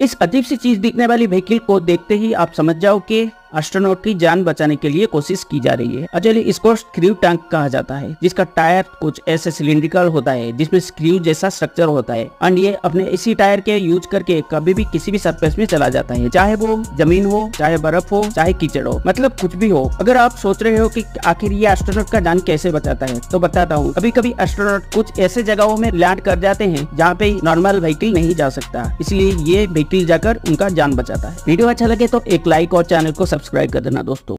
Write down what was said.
इस अजीब सी चीज़ दिखने वाली व्हीकिल को देखते ही आप समझ जाओ कि एस्ट्रोनॉट की जान बचाने के लिए कोशिश की जा रही है। अचली इसको स्क्रू टैंक कहा जाता है, जिसका टायर कुछ ऐसे सिलिंड्रिकल होता है, जिसमें स्क्रू जैसा स्ट्रक्चर होता है। एंड ये अपने इसी टायर के यूज़ करके कभी भी किसी भी सरफेस में चला जाता है, चाहे वो ज़मीन हो, चाहे बर्फ़ हो, चाहे कीचड़ हो मतलब कुछ भी हो। अगर आप सोच रहे हो की आखिर ये एस्ट्रोनॉट का जान कैसे बचाता है तो बताता हूँ। कभी कभी एस्ट्रोनॉट कुछ ऐसे जगहों में लैंड कर जाते हैं, जहाँ पे नॉर्मल व्हीकल नहीं जा सकता। इसलिए ये व्हीकल जाकर उनका जान बचाता है। वीडियो अच्छा लगे तो एक लाइक और चैनल को सब्सक्राइब कर देना दोस्तों।